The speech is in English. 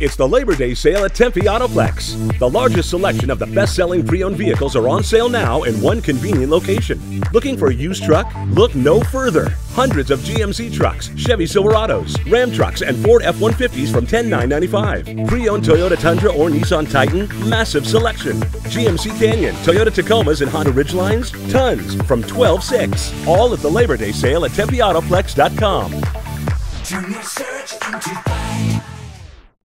It's the Labor Day sale at Tempe Autoplex. The largest selection of the best selling pre owned vehicles are on sale now in one convenient location. Looking for a used truck? Look no further. Hundreds of GMC trucks, Chevy Silverados, Ram trucks, and Ford F 150s from $10,995. Pre owned Toyota Tundra or Nissan Titan? Massive selection. GMC Canyon, Toyota Tacomas, and Honda Ridgelines? Tons from 12.6. All at the Labor Day sale at TempeAutoplex.com. Junior search